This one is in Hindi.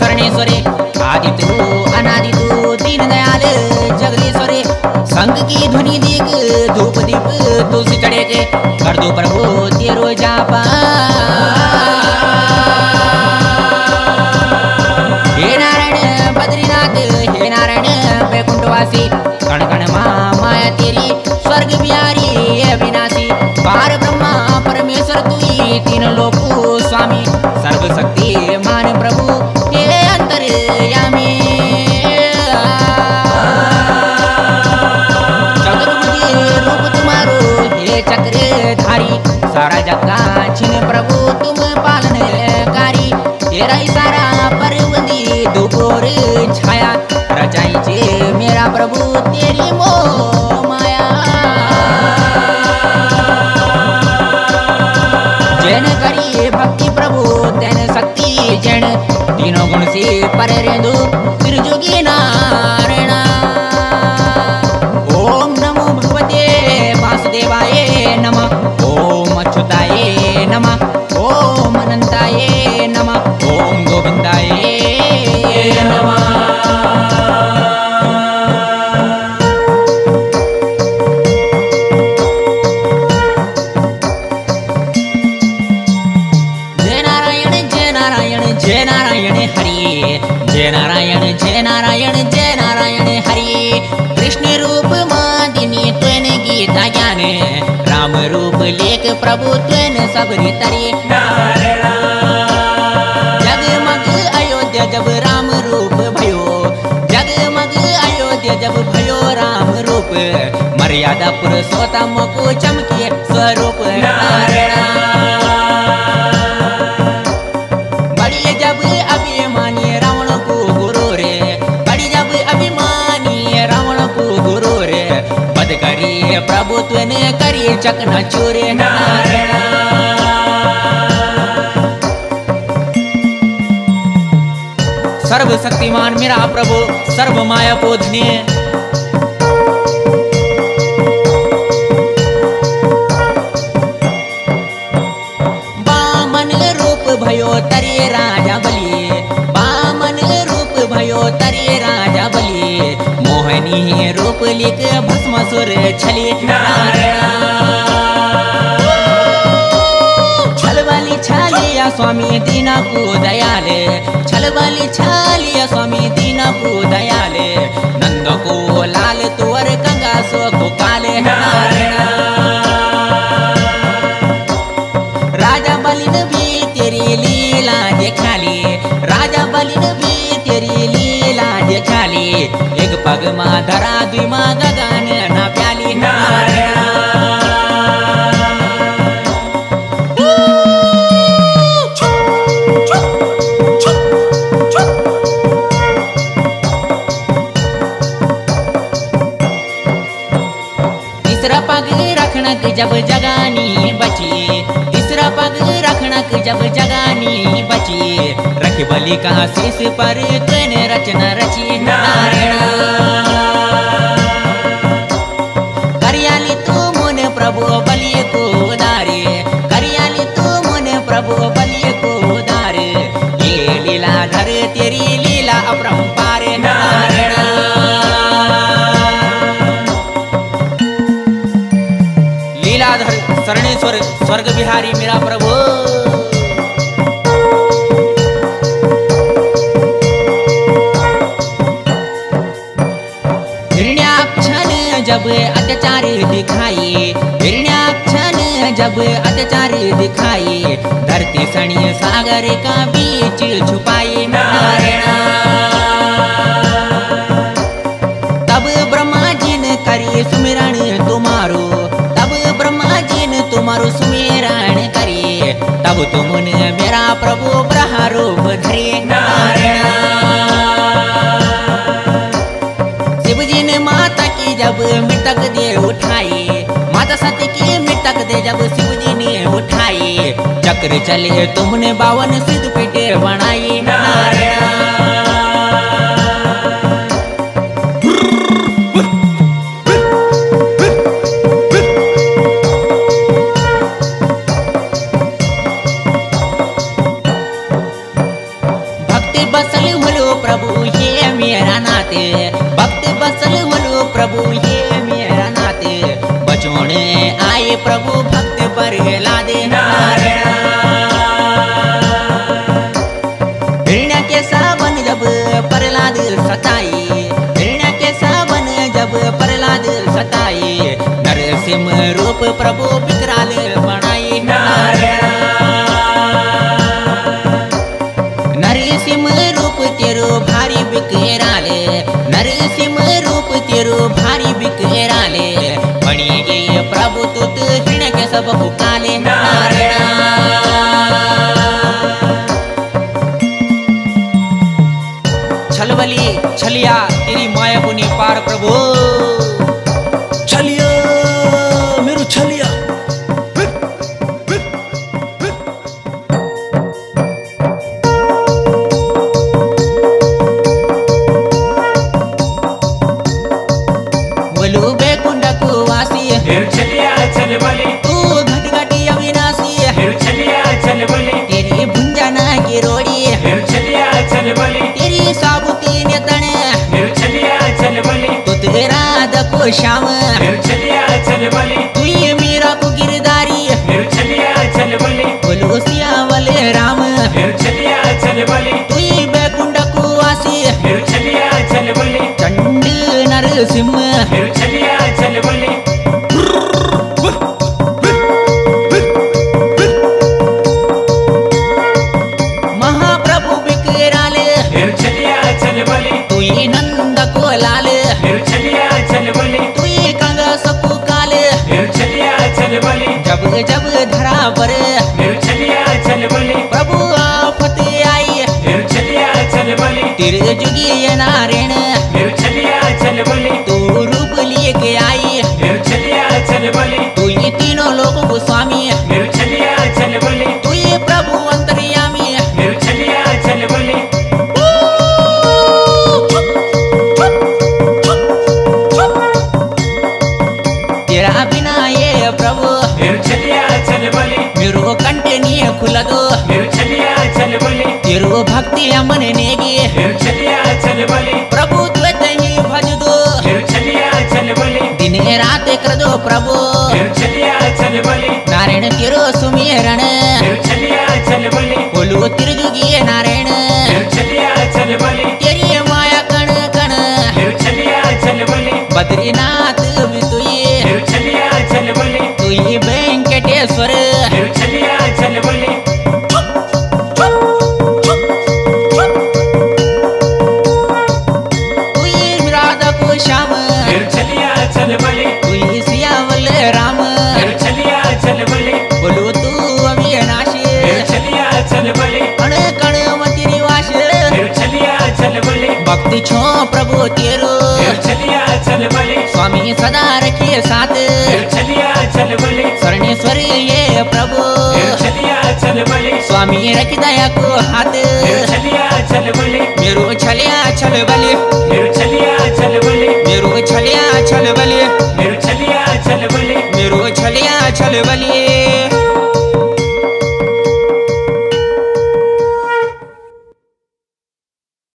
शरणेश्वरे आदि अनादि जगदीश्वरे संग की ध्वनि दीक धूप दीप, तुलसी चढ़े के, कर दो प्रभु, तेरो जापा। नारायण, बद्रीनाथ, हे नारायण कण कण माँ, माया तेरी, स्वर्ग बिहारी अविनाशी। पार ब्रह्मा, परमेश्वर तू ही तीन लोकु स्वामी। सर्व शक्ति मान प्रभु, हे अंतर्यामी। सारा जग छिन प्रभु, तुम पालनकारी। तेरा ही सारा छाया। रचाई जे मेरा प्रभु, तेरी मोह तीनों गुण से गीता राम रूप लेख प्रभु त्वेन सबरी तरी। जगमग अयोध्या जब राम रूप भयो। जगमग अयोध्या जब भयो राम रूप। मर्यादा पुरुषोत्तम को चमके स्वरूप। बड़ी करी प्रभुत्व ने करी चकना चूरे सर्वशक्तिमान मेरा प्रभु सर्व माया पोधने बामन रूप भयो तरे छली छलबली छालिया स्वामी दीना को दयाल छलबली छालिया स्वामी दीना को दयाल नंद को लाल सो राजा बलिन भी तेरी लीला देखाली। राजा बलिन भी तेरी लीला देखाली। एक पग मा धरा दुई मा गगन पग रखणक जब जगानी बचिए। तीसरा पग रखणक जब जगानी बचिए। रख बलि का शीश पर कन रचना रचिए। नारायण। करियाली तू मुन प्रभु बलिए को नारे करियाली तू मुन प्रभु शरणेश्वर स्वर्ग बिहारी मेरा प्रभु। जब अत्याचारी दिखाई हिरण्याक्षण जब अत्याचार दिखाई धरती सणी सागर का बीच छुपाई नारायण तब तुम मेरा प्रभु ब्रह रूप धरे शिव जी ने माता की जब मृतक दे उठाई, माता सती की मृतक दे जब शिव जी ने उठाई, चक्र चले तुमने बावन सिद्ध पीटे बनाई। प्रभु जब प्रहलाद सताई। नरसिंह रूप प्रभु विकराल बनाई। नरसिंह रूप तेरो भारी विकराले नरसिंह रूप तेरो भारी विकराले बनी गए प्रभु तुत हिरण्य के सब पुकाले। तेरा चल श्याम तू ये मेरा को गिरदारी। चलिया चल बोले। सियावल तिर जुगी नारायण। तू रूप लेके आई। तू ही तीनों लोगों को स्वामी। तू ही प्रभु अंतर्यामी। तेरा बिना ये प्रभु। मेरो कंठ नहीं खुलदो। तेरो भक्ति अमन नेगी। प्रभु द्वैत ही भज दो। दिन रात कर दो प्रभु। नारायण तिरो सुमिरण बोलो। तिरजुगी नारायण। तेरी माया कण कण। बद्रीनाथ भक्ति छो प्रभु तेरो। स्वामी सदा रखिए साथ। शरणेश्वर ये प्रभु। स्वामी रख दया को हाथ। मेरो छलिया छल बले। मेरो छलिया छल बले। मेरो छलिया छल बले।